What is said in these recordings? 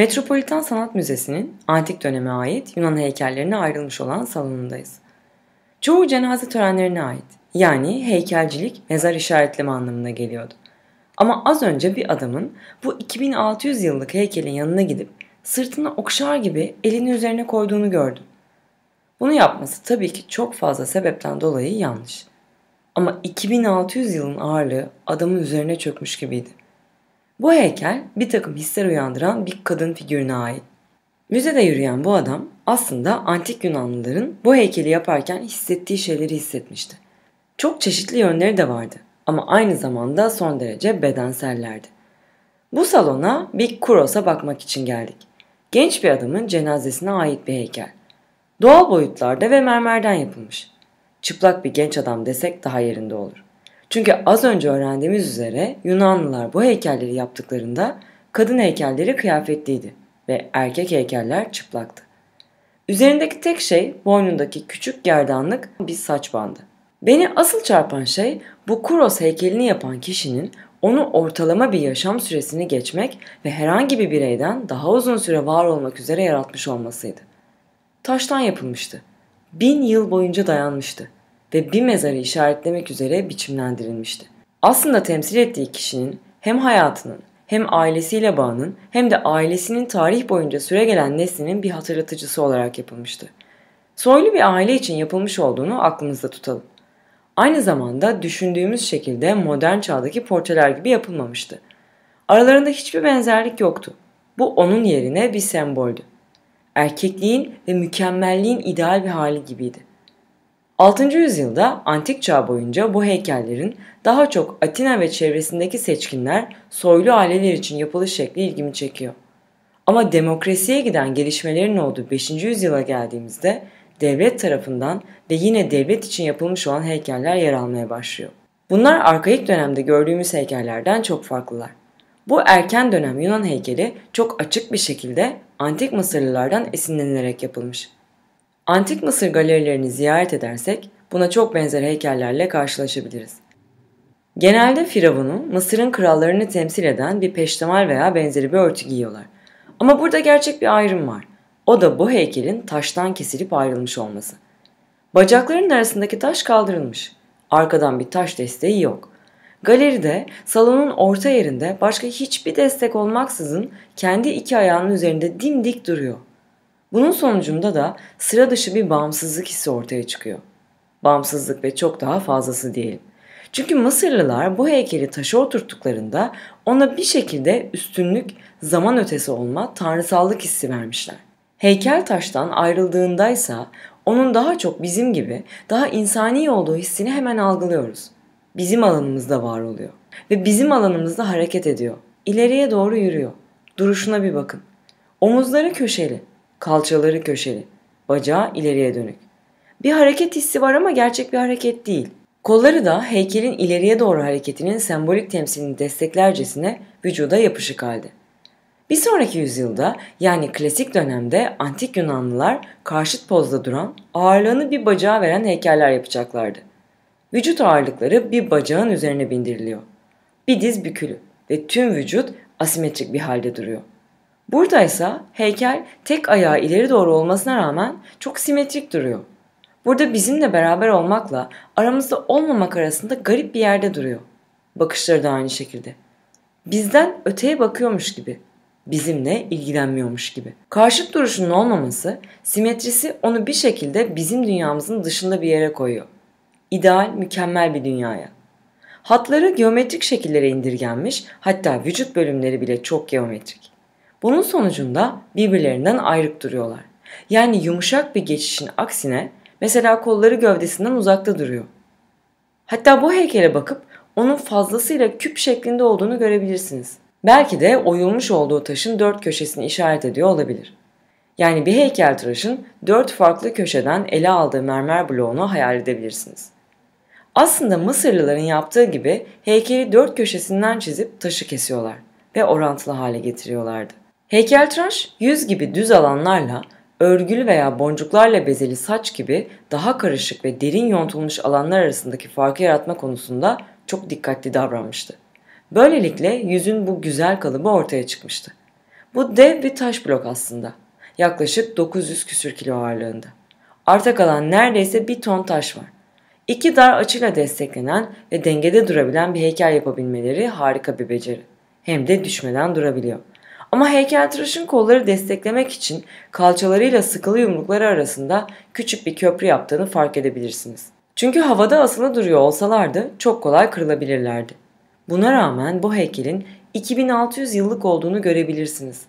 Metropolitan Sanat Müzesi'nin antik döneme ait Yunan heykellerine ayrılmış olan salonundayız. Çoğu cenaze törenlerine ait. Yani heykelcilik mezar işaretleme anlamına geliyordu. Ama az önce bir adamın bu 2600 yıllık heykelin yanına gidip sırtını okşar gibi elini üzerine koyduğunu gördüm. Bunu yapması tabii ki çok fazla sebepten dolayı yanlış. Ama 2600 yılın ağırlığı adamın üzerine çökmüş gibiydi. Bu heykel bir takım hisler uyandıran bir kadın figürüne ait. Müzede yürüyen bu adam aslında antik Yunanlıların bu heykeli yaparken hissettiği şeyleri hissetmişti. Çok çeşitli yönleri de vardı ama aynı zamanda son derece bedensellerdi. Bu salona bir Kuros'a bakmak için geldik. Genç bir adamın cenazesine ait bir heykel. Doğal boyutlarda ve mermerden yapılmış. Çıplak bir genç adam desek daha yerinde olur. Çünkü az önce öğrendiğimiz üzere Yunanlılar bu heykelleri yaptıklarında kadın heykelleri kıyafetliydi ve erkek heykeller çıplaktı. Üzerindeki tek şey boynundaki küçük gerdanlık bir saç bandı. Beni asıl çarpan şey bu Kuros heykelini yapan kişinin onu ortalama bir yaşam süresini geçmek ve herhangi bir bireyden daha uzun süre var olmak üzere yaratmış olmasıydı. Taştan yapılmıştı. Bin yıl boyunca dayanmıştı ve bir mezarı işaretlemek üzere biçimlendirilmişti. Aslında temsil ettiği kişinin hem hayatının hem ailesiyle bağının hem de ailesinin tarih boyunca süregelen neslinin bir hatırlatıcısı olarak yapılmıştı. Soylu bir aile için yapılmış olduğunu aklımızda tutalım. Aynı zamanda düşündüğümüz şekilde modern çağdaki portreler gibi yapılmamıştı. Aralarında hiçbir benzerlik yoktu. Bu onun yerine bir semboldü. Erkekliğin ve mükemmelliğin ideal bir hali gibiydi. 6. yüzyılda antik çağ boyunca bu heykellerin daha çok Atina ve çevresindeki seçkinler soylu aileler için yapılış şekli ilgimi çekiyor. Ama demokrasiye giden gelişmelerin olduğu 5. yüzyıla geldiğimizde devlet tarafından ve yine devlet için yapılmış olan heykeller yer almaya başlıyor. Bunlar arkaik dönemde gördüğümüz heykellerden çok farklılar. Bu erken dönem Yunan heykeli çok açık bir şekilde antik Mısırlılardan esinlenerek yapılmış. Antik Mısır galerilerini ziyaret edersek buna çok benzer heykellerle karşılaşabiliriz. Genelde Firavun'u Mısır'ın krallarını temsil eden bir peştemal veya benzeri bir örtü giyiyorlar. Ama burada gerçek bir ayrım var. O da bu heykelin taştan kesilip ayrılmış olması. Bacaklarının arasındaki taş kaldırılmış. Arkadan bir taş desteği yok. Galeride salonun orta yerinde başka hiçbir destek olmaksızın kendi iki ayağının üzerinde dimdik duruyor. Bunun sonucunda da sıra dışı bir bağımsızlık hissi ortaya çıkıyor. Bağımsızlık ve çok daha fazlası diyelim. Çünkü Mısırlılar bu heykeli taşa oturttuklarında ona bir şekilde üstünlük, zaman ötesi olma, tanrısallık hissi vermişler. Heykel taştan ayrıldığındaysa onun daha çok bizim gibi daha insani olduğu hissini hemen algılıyoruz. Bizim alanımızda var oluyor ve bizim alanımızda hareket ediyor. İleriye doğru yürüyor. Duruşuna bir bakın. Omuzları köşeli, kalçaları köşeli, bacağı ileriye dönük. Bir hareket hissi var ama gerçek bir hareket değil. Kolları da heykelin ileriye doğru hareketinin sembolik temsilini desteklercesine vücuda yapışık halde. Bir sonraki yüzyılda yani klasik dönemde antik Yunanlılar karşıt pozda duran, ağırlığını bir bacağa veren heykeller yapacaklardı. Vücut ağırlıkları bir bacağın üzerine bindiriliyor. Bir diz bükülü ve tüm vücut asimetrik bir halde duruyor. Buradaysa heykel tek ayağı ileri doğru olmasına rağmen çok simetrik duruyor. Burada bizimle beraber olmakla aramızda olmamak arasında garip bir yerde duruyor. Bakışları da aynı şekilde. Bizden öteye bakıyormuş gibi. Bizimle ilgilenmiyormuş gibi. Karşıt duruşunun olmaması, simetrisi onu bir şekilde bizim dünyamızın dışında bir yere koyuyor. İdeal, mükemmel bir dünyaya. Hatları geometrik şekillere indirgenmiş, hatta vücut bölümleri bile çok geometrik. Bunun sonucunda birbirlerinden ayrık duruyorlar. Yani yumuşak bir geçişin aksine mesela kolları gövdesinden uzakta duruyor. Hatta bu heykele bakıp onun fazlasıyla küp şeklinde olduğunu görebilirsiniz. Belki de oyulmuş olduğu taşın dört köşesini işaret ediyor olabilir. Yani bir heykeltıraşın dört farklı köşeden ele aldığı mermer bloğunu hayal edebilirsiniz. Aslında Mısırlıların yaptığı gibi heykeli dört köşesinden çizip taşı kesiyorlar ve orantılı hale getiriyorlardı. Heykeltıraş yüz gibi düz alanlarla örgülü veya boncuklarla bezeli saç gibi daha karışık ve derin yontulmuş alanlar arasındaki farkı yaratma konusunda çok dikkatli davranmıştı. Böylelikle yüzün bu güzel kalıbı ortaya çıkmıştı. Bu dev bir taş blok aslında. Yaklaşık 900 küsür kilo ağırlığında. Arta kalan neredeyse bir ton taş var. İki dar açıyla desteklenen ve dengede durabilen bir heykel yapabilmeleri harika bir beceri. Hem de düşmeden durabiliyor. Ama heykeltıraşın kolları desteklemek için kalçalarıyla sıkılı yumrukları arasında küçük bir köprü yaptığını fark edebilirsiniz. Çünkü havada asılı duruyor olsalardı çok kolay kırılabilirlerdi. Buna rağmen bu heykelin 2600 yıllık olduğunu görebilirsiniz.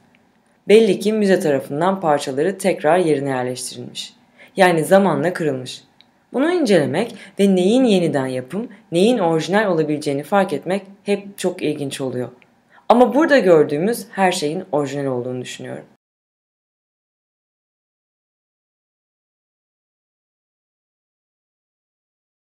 Belli ki müze tarafından parçaları tekrar yerine yerleştirilmiş. Yani zamanla kırılmış. Bunu incelemek ve neyin yeniden yapım, neyin orijinal olabileceğini fark etmek hep çok ilginç oluyor. Ama burada gördüğümüz her şeyin orijinal olduğunu düşünüyorum.